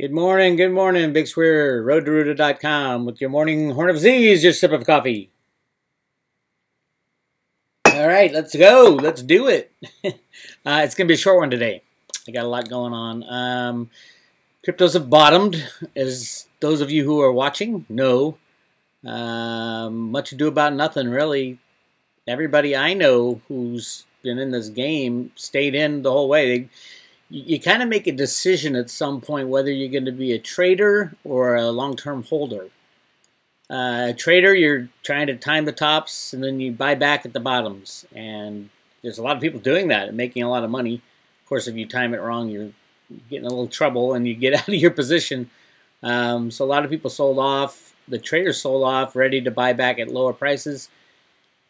Good morning, good morning, Bix Weir, roadtoroota.com with your morning Horn of Z's, your sip of coffee. All right, let's go. Let's do it. uh, it's going to be a short one today. I got a lot going on. Um, cryptos have bottomed, as those of you who are watching know. Um, much ado about nothing, really. Everybody I know who's been in this game stayed in the whole way. They, you, kind of make a decision at some point whether you're going to be a trader or a long-term holder. Uh, a trader, you're trying to time the tops and then you buy back at the bottoms. And there's a lot of people doing that and making a lot of money. Of course, if you time it wrong, you're getting a little trouble and you get out of your position. Um, so a lot of people sold off. The traders sold off, ready to buy back at lower prices.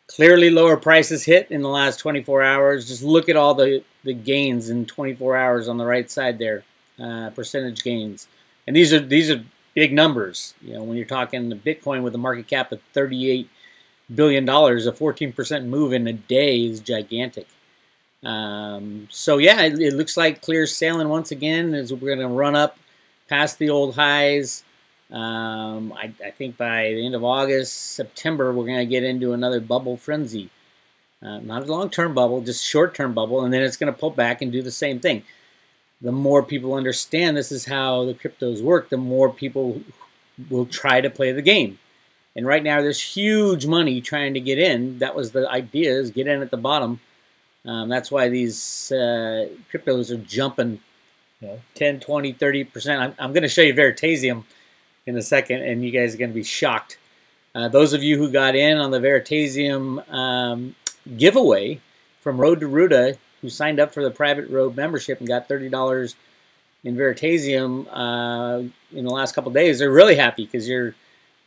Clearly lower prices hit in the last 24 hours. Just look at all the, the gains in 24 hours on the right side there, uh, percentage gains. And these are these are big numbers. You know, when you're talking the Bitcoin with a market cap of 38 billion dollars, a 14% move in a day is gigantic. Um, so yeah, it, it, looks like clear sailing once again as we're going to run up past the old highs. Um, I, I, think by the end of August, September, we're going to get into another bubble frenzy. Uh, not a long-term bubble, just short-term bubble, and then it's going to pull back and do the same thing. The more people understand this is how the cryptos work, the more people will try to play the game. And right now, there's huge money trying to get in. That was the idea: is get in at the bottom. Um, that's why these uh, cryptos are jumping you know, 10, 20, 30 percent. I'm, I'm going to show you Veritaseum in a second, and you guys are going to be shocked. Uh, those of you who got in on the Veritaseum um, giveaway from Road to Roota, who signed up for the private road membership and got $30 in Veritaseum uh, in the last couple days, they're really happy because your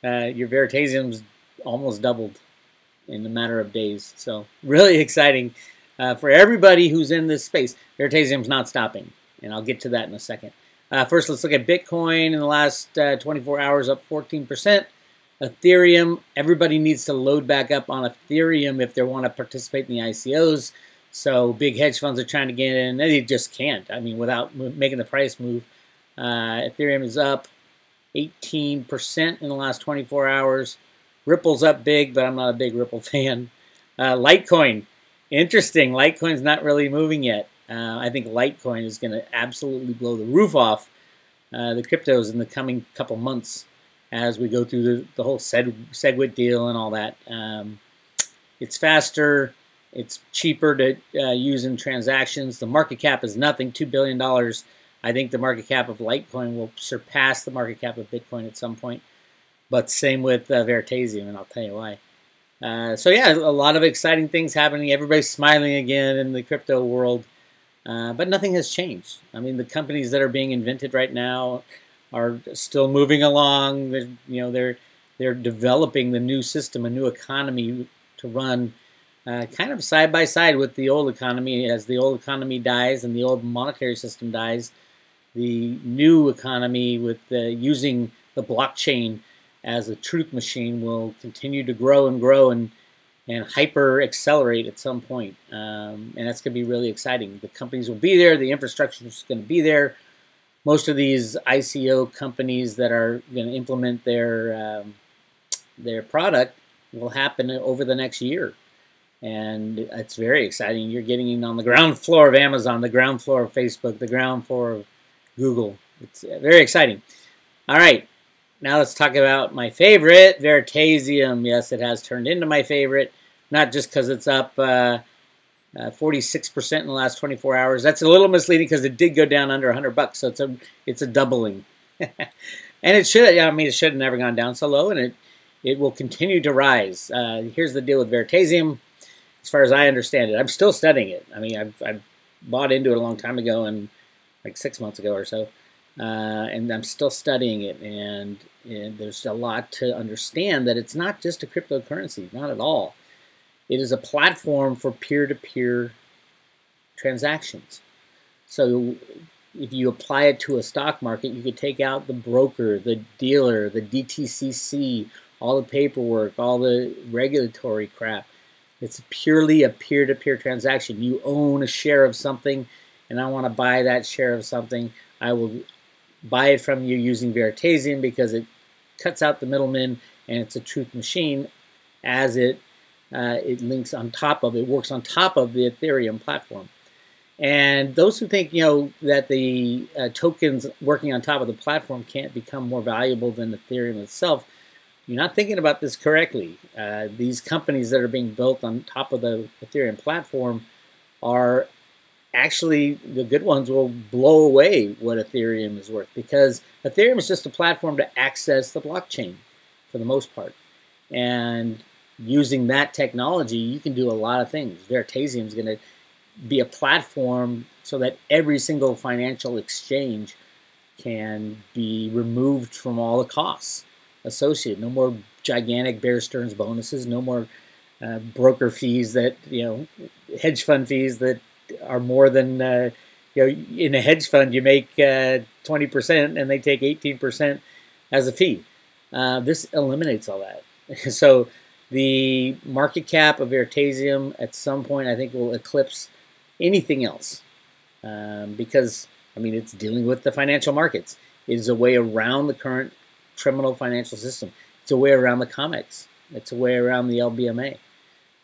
uh, your Veritaseum's almost doubled in a matter of days. So really exciting uh, for everybody who's in this space. Veritaseum's not stopping, and I'll get to that in a second. Uh, first, let's look at Bitcoin in the last uh, 24 hours, up 14%. Ethereum, everybody needs to load back up on Ethereum if they want to participate in the ICOs. So big hedge funds are trying to get in. and They just can't. I mean, without making the price move. Uh, Ethereum is up 18% in the last 24 hours. Ripple's up big, but I'm not a big Ripple fan. Uh, Litecoin, interesting. Litecoin's not really moving yet. Uh, I think Litecoin is going to absolutely blow the roof off uh, the cryptos in the coming couple months as we go through the, the whole Seg SegWit deal and all that. Um, it's faster. It's cheaper to uh, use in transactions. The market cap is nothing, $2 billion. I think the market cap of Litecoin will surpass the market cap of Bitcoin at some point. But same with uh, Veritaseum, and I'll tell you why. Uh, so yeah, a lot of exciting things happening. Everybody's smiling again in the crypto world. Uh, but nothing has changed. I mean, the companies that are being invented right now are still moving along. They're, you know, they're they're developing the new system, a new economy to run uh, kind of side by side with the old economy. As the old economy dies and the old monetary system dies, the new economy with using the blockchain as a truth machine will continue to grow and grow and and hyper accelerate at some point. Um, and that's going to be really exciting. The companies will be there, the infrastructure is going to be there. Most of these ICO companies that are going to implement their um, their product will happen over the next year. And it's very exciting. You're getting in on the ground floor of Amazon, the ground floor of Facebook, the ground floor of Google. It's very exciting. All right, now let's talk about my favorite, Veritaseum. Yes, it has turned into my favorite, not just because it's up 46% uh, uh, in the last 24 hours. That's a little misleading because it did go down under 100 bucks, so it's a it's a doubling. and it should, I mean, it should have never gone down so low, and it it will continue to rise. Uh, here's the deal with Veritaseum, as far as I understand it. I'm still studying it. I mean, I've, I've bought into it a long time ago, and like six months ago or so uh, and I'm still studying it. And, and there's a lot to understand that it's not just a cryptocurrency, not at all. It is a platform for peer-to-peer transactions. So if you apply it to a stock market, you could take out the broker, the dealer, the DTCC, all the paperwork, all the regulatory crap. It's purely a peer-to-peer -peer transaction. You own a share of something, and I want to buy that share of something. I will buy it from you using Veritaseum because it cuts out the middleman and it's a truth machine as it uh, it links on top of it works on top of the Ethereum platform. And those who think you know that the uh, tokens working on top of the platform can't become more valuable than Ethereum itself, you're not thinking about this correctly. Uh, these companies that are being built on top of the Ethereum platform are actually the good ones will blow away what Ethereum is worth because Ethereum is just a platform to access the blockchain for the most part. And using that technology, you can do a lot of things. Veritaseum is going to be a platform so that every single financial exchange can be removed from all the costs associated. No more gigantic Bear Stearns bonuses, no more uh, broker fees that, you know, hedge fund fees that are more than uh, you know in a hedge fund you make uh, twenty uh, percent and they take eighteen percent as a fee. Uh, this eliminates all that. so the market cap of Veritaseum at some point I think will eclipse anything else um, because I mean it's dealing with the financial markets. It is a way around the current criminal financial system. It's a way around the COMEX. It's a way around the LBMA.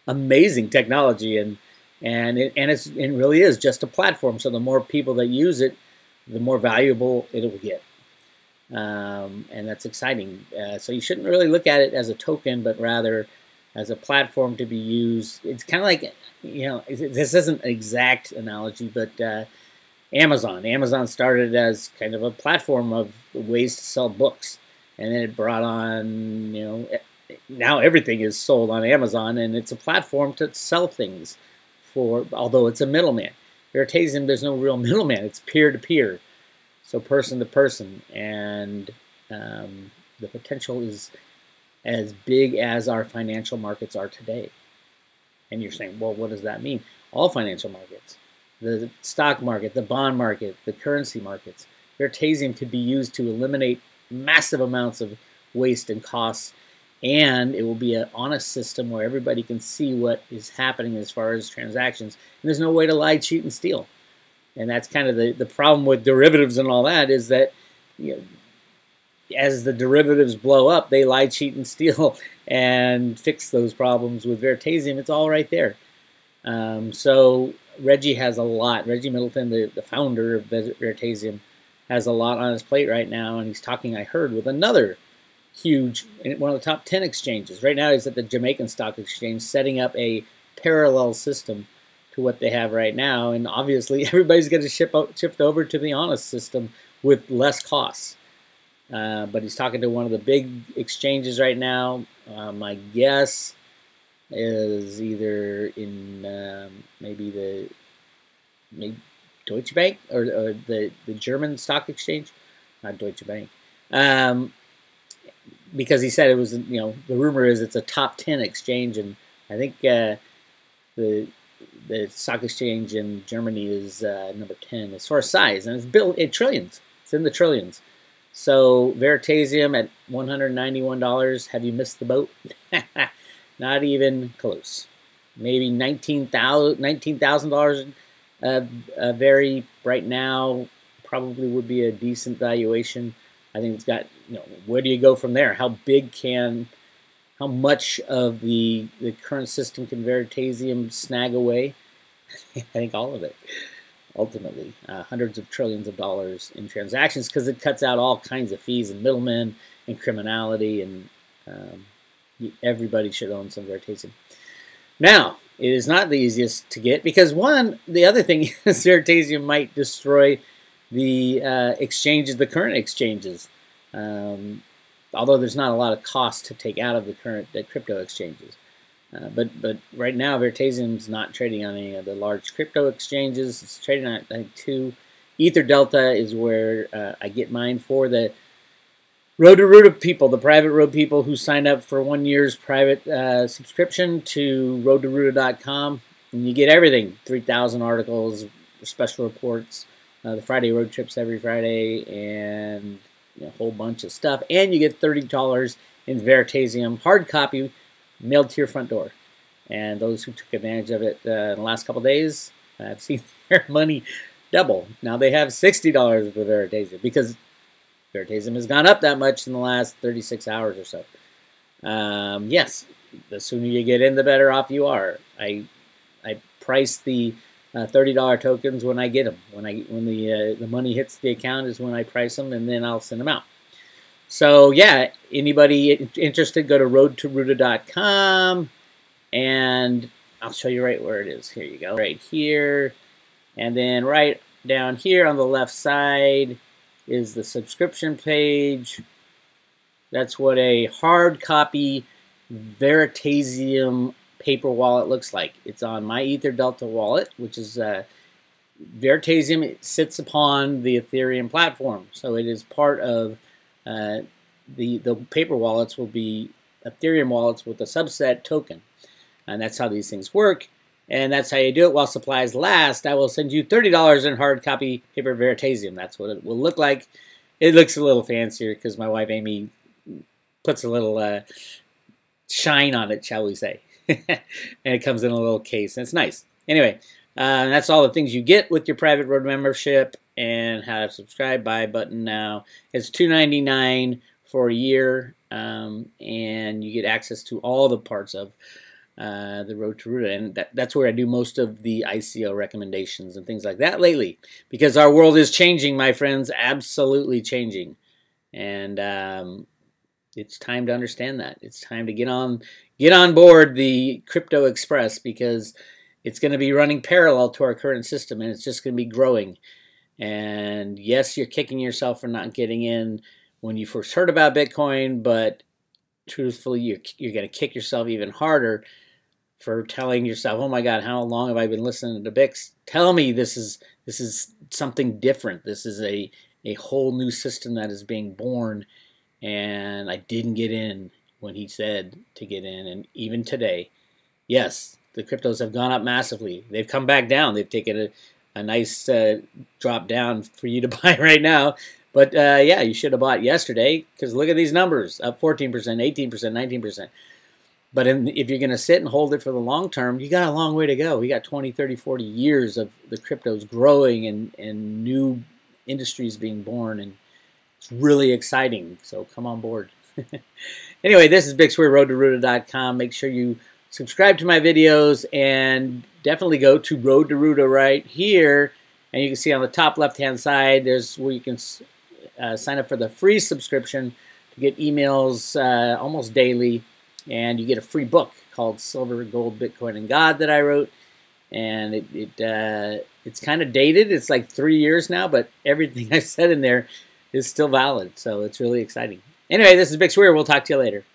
Amazing technology and and it, and it's, it really is just a platform. So the more people that use it, the more valuable it will get, um, and that's exciting. Uh, so you shouldn't really look at it as a token, but rather as a platform to be used. It's kind of like you know this isn't an exact analogy, but uh, Amazon. Amazon started as kind of a platform of ways to sell books, and then it brought on you know now everything is sold on Amazon, and it's a platform to sell things for, although it's a middleman. Veritaseum, there's no real middleman. It's peer-to-peer, so person to person, and um, the potential is as big as our financial markets are today. And you're saying, well, what does that mean? All financial markets, the stock market, the bond market, the currency markets. Veritaseum could be used to eliminate massive amounts of waste and costs and it will be an honest system where everybody can see what is happening as far as transactions. And there's no way to lie, cheat, and steal. And that's kind of the, the problem with derivatives and all that is that you know, as the derivatives blow up, they lie, cheat, and steal and fix those problems. With Veritaseum, it's all right there. Um, so Reggie has a lot. Reggie Middleton, the, the founder of Veritaseum, has a lot on his plate right now, and he's talking, I heard, with another huge, one of the top 10 exchanges. Right now he's at the Jamaican Stock Exchange setting up a parallel system to what they have right now. And obviously everybody's going to ship out, shift over to the honest system with less costs. Uh, but he's talking to one of the big exchanges right now. Uh, my guess is either in um, maybe the maybe Deutsche Bank or, or, the, the German stock exchange, not Deutsche Bank. Um, because he said it was, you know, the rumor is it's a top 10 exchange, and I think uh, the the stock exchange in Germany is uh, number 10 as far as size, and it's built in trillions. It's in the trillions. So Veritaseum at $191. Have you missed the boat? Not even close. Maybe $19,000 $19, uh, uh, very right now probably would be a decent valuation. I think it's got, you know, where do you go from there? How big can, how much of the, the current system can Veritaseum snag away? I think all of it, ultimately. Uh, hundreds of trillions of dollars in transactions because it cuts out all kinds of fees and middlemen and criminality, and um, everybody should own some Veritaseum. Now, it is not the easiest to get because, one, the other thing is Veritaseum might destroy the uh, exchanges, the current exchanges. Um, although there's not a lot of cost to take out of the current the crypto exchanges. Uh, but but right now, Veritaseum's not trading on any of the large crypto exchanges. It's trading on I think two. Ether Delta is where uh, I get mine for the Road to Root people, the private road people who sign up for one year's private uh, subscription to roadtoroota.com. And you get everything 3,000 articles, special reports, uh, the Friday road trips every Friday, and you know, a whole bunch of stuff. And you get $30 in Veritaseum hard copy mailed to your front door. And those who took advantage of it uh, in the last couple days I've seen their money double. Now they have $60 for Veritaseum because Veritaseum has gone up that much in the last 36 hours or so. Um, yes, the sooner you get in, the better off you are. I I price the uh, $30 tokens when I get them. When I when the uh, the money hits the account is when I price them, and then I'll send them out. So yeah, anybody interested, go to roadtoroota.com, and I'll show you right where it is. Here you go, right here, and then right down here on the left side is the subscription page. That's what a hard copy Veritaseum paper wallet looks like. It's on my Ether Delta wallet, which is uh, Veritaseum. It sits upon the Ethereum platform, so it is part of uh, the the paper wallets will be Ethereum wallets with a subset token, and that's how these things work. And that's how you do it while supplies last. I will send you $30 in hard copy paper Veritaseum. That's what it will look like. It looks a little fancier because my wife Amy puts a little uh, shine on it, shall we say. and it comes in a little case, and it's nice. Anyway, uh, that's all the things you get with your private road membership and how to subscribe buy button now. It's $2.99 for a year, um, and you get access to all the parts of uh, the Road to Roota, and that, that's where I do most of the ICO recommendations and things like that lately, because our world is changing, my friends, absolutely changing, and um, it's time to understand that. It's time to get on get on board the Crypto Express because it's going to be running parallel to our current system, and it's just going to be growing. And yes, you're kicking yourself for not getting in when you first heard about Bitcoin, but truthfully, you're, you're going to kick yourself even harder for telling yourself, "Oh my God, how long have I been listening to Bix? Tell me this is this is something different. This is a a whole new system that is being born." And I didn't get in when he said to get in, and even today, yes, the cryptos have gone up massively. They've come back down. They've taken a, a nice uh, drop down for you to buy right now. But uh, yeah, you should have bought yesterday because look at these numbers up 14%, 18%, 19%. But in, if you're going to sit and hold it for the long term, you got a long way to go. We got 20, 30, 40 years of the cryptos growing and, and new industries being born. And it's really exciting. So come on board. anyway, this is Bix Weir Road to Roota.com. Make sure you subscribe to my videos and definitely go to Road to Roota right here. And you can see on the top left hand side, there's where you can uh, sign up for the free subscription to get emails uh, almost daily and you get a free book called Silver, Gold, Bitcoin, and God that I wrote. And it, it uh, it's kind of dated. It's like three years now, but everything I said in there is still valid. So it's really exciting. Anyway, this is Bix Weir. We'll talk to you later.